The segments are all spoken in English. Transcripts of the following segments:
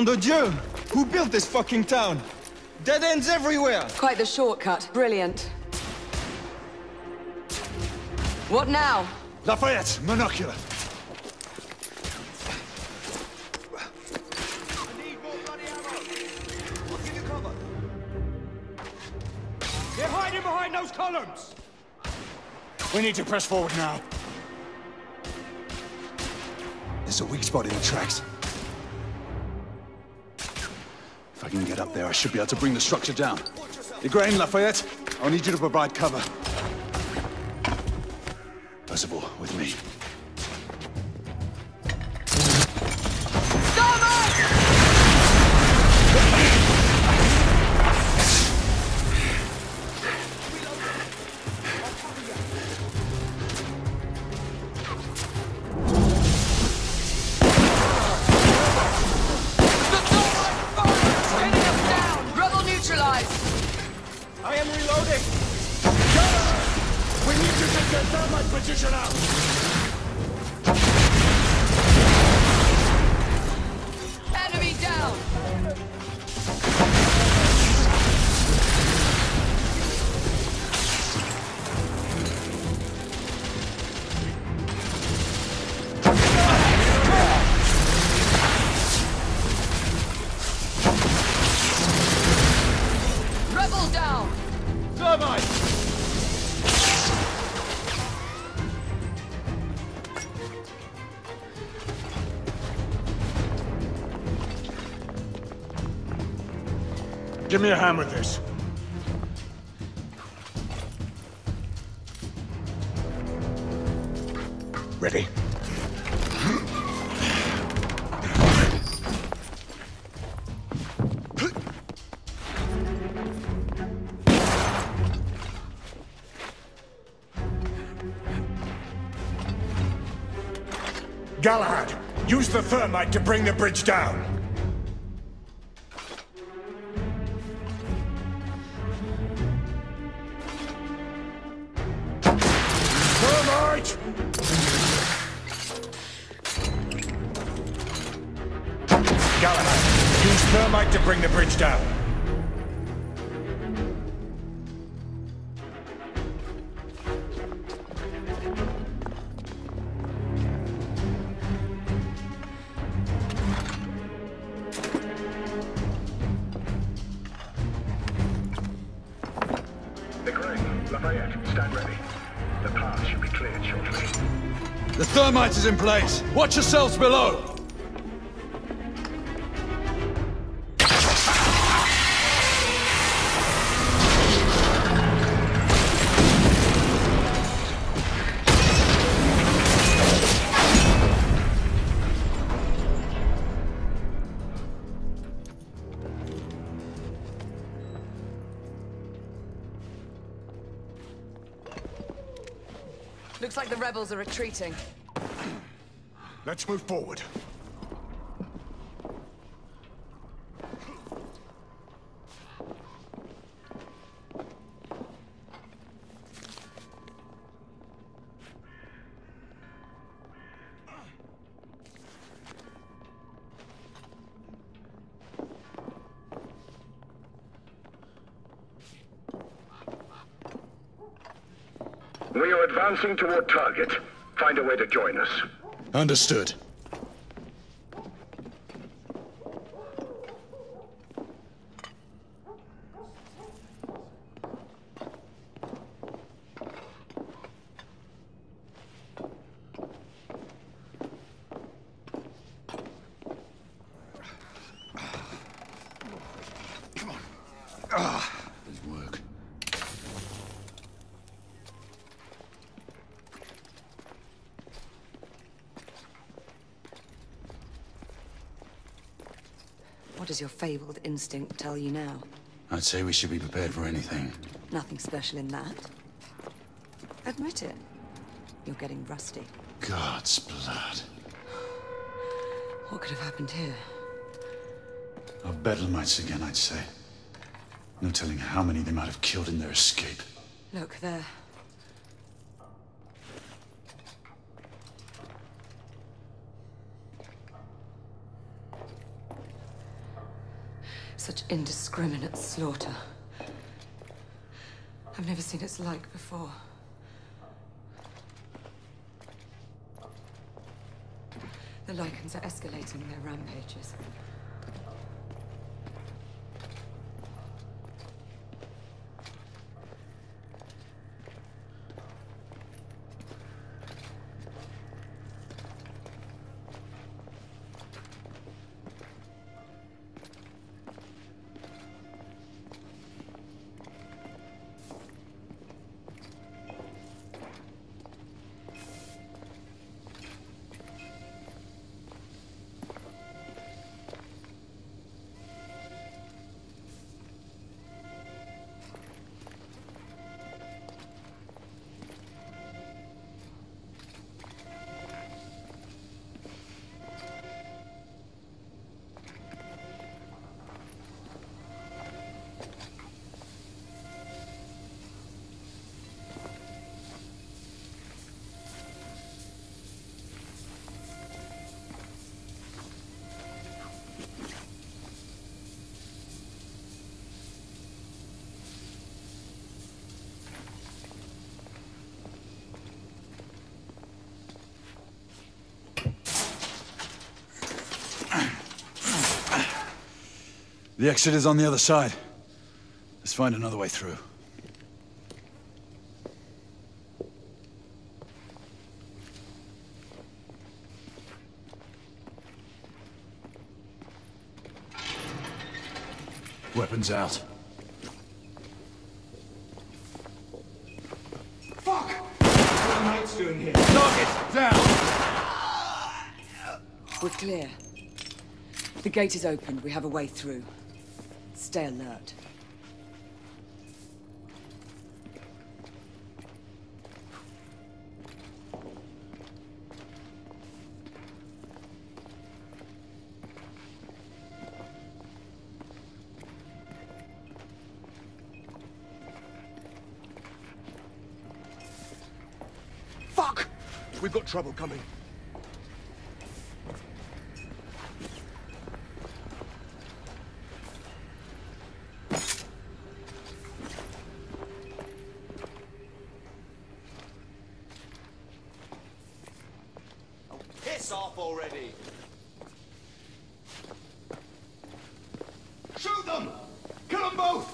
Nom de Dieu! Who built this fucking town? Dead ends everywhere! Quite the shortcut. Brilliant. What now? Lafayette, monocular. I need more bloody ammo! What can you cover? They're hiding behind those columns! We need to press forward now. There's a weak spot in the tracks. I can get up there, I should be able to bring the structure down. Igraine, Lafayette, I'll need you to provide cover. Perceval, with me. Reloading! We need to get their thermite position out! Thermite! Give me a hand with this. Galahad, use the thermite to bring the bridge down. Thermite! Galahad, use thermite to bring the bridge down. Thermite is in place. Watch yourselves below. Looks like the rebels are retreating. Let's move forward. We are advancing toward target. Find a way to join us. Understood. Come on. Ah, this work. What does your fabled instinct tell you now? I'd say we should be prepared for anything. Nothing special in that. Admit it. You're getting rusty. God's blood. What could have happened here? Of Bedlamites again, I'd say. No telling how many they might have killed in their escape. Look, there. Indiscriminate slaughter. I've never seen its like before. The Lycans are escalating their rampages. The exit is on the other side. Let's find another way through. Weapons out. Fuck! What are knights doing here? Target down! We're clear. The gate is open. We have a way through. Stay alert. Fuck! We've got trouble coming. Off already! Shoot them! Kill them both!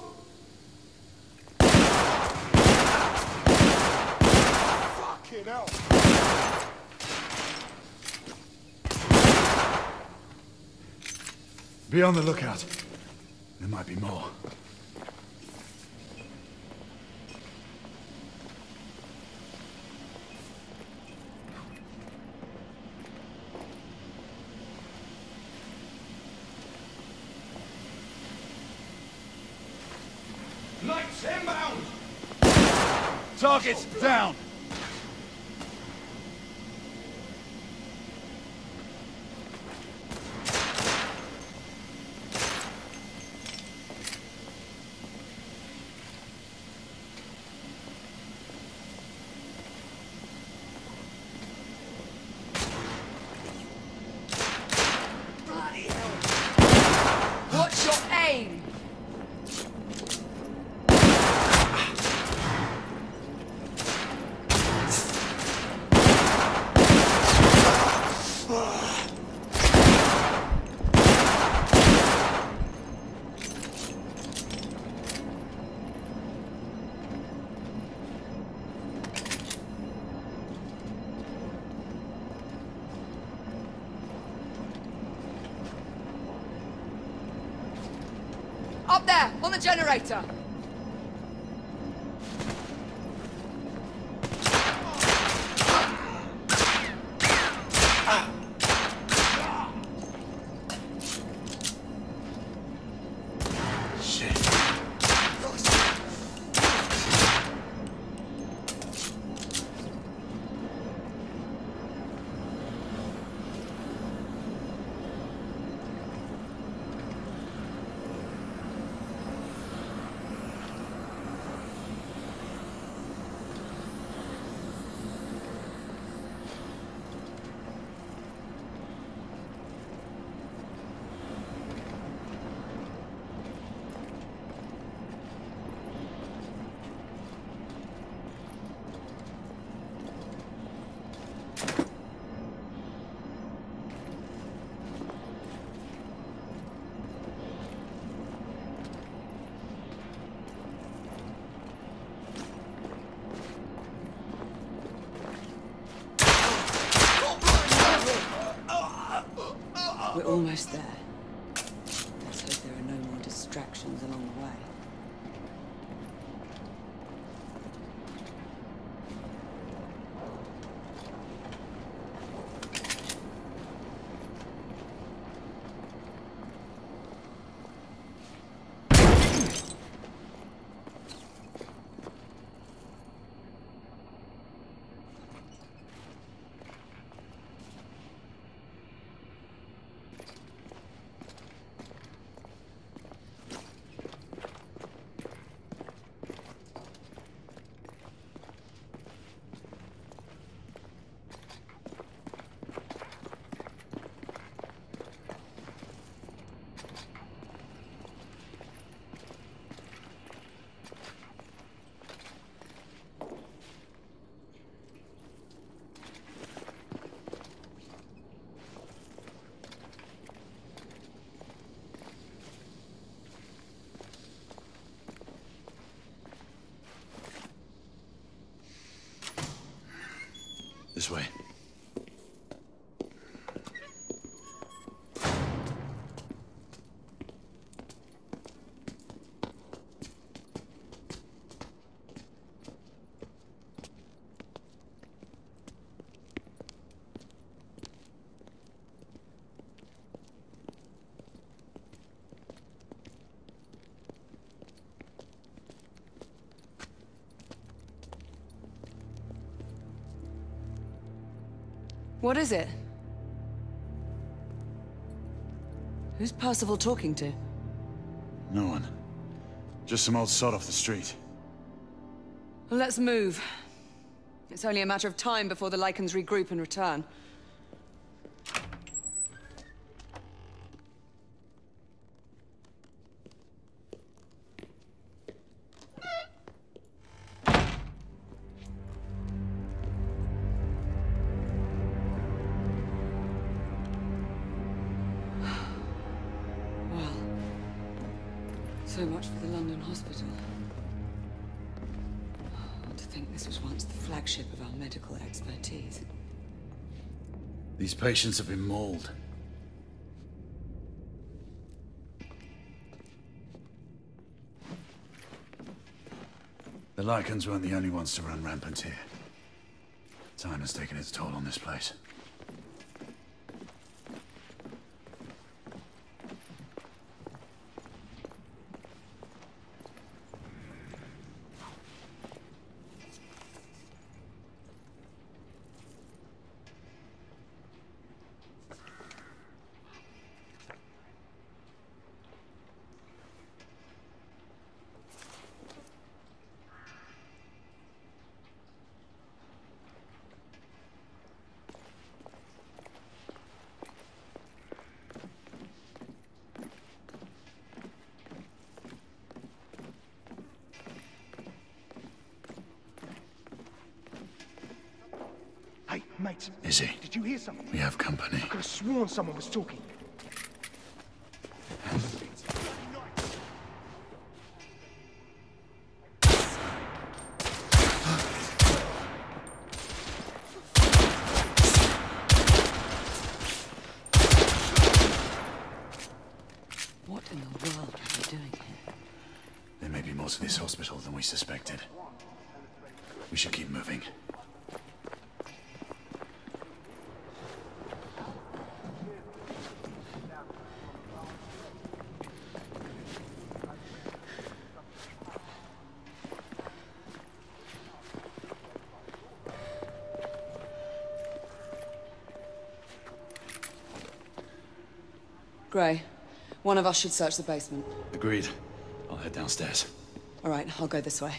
Fucking hell! Be on the lookout. There might be more. Knights inbound! Targets down! Up there, on the generator. Way. What is it? Who's Perceval talking to? No one. Just some old sod off the street. Well, let's move. It's only a matter of time before the Lycans regroup and return. So much for the London hospital. Oh, to think this was once the flagship of our medical expertise. These patients have been mauled. The Lycans weren't the only ones to run rampant here. Time has taken its toll on this place. Hey, mate. Izzy, Did you hear something? we have company. I could have sworn someone was talking. What in the world are they doing here? There may be more to this hospital than we suspected. We should keep moving. Of us should search the basement. Agreed. I'll head downstairs. All right, I'll go this way.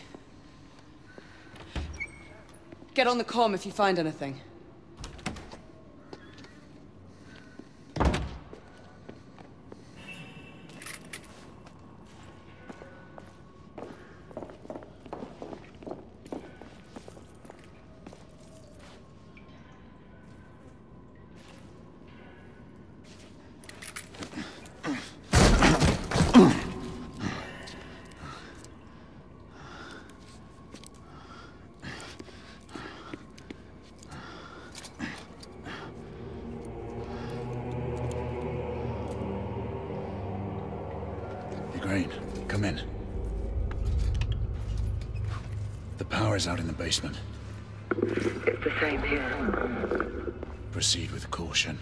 Get on the comm if you find anything. Power's out in the basement. It's the same here. Proceed with caution.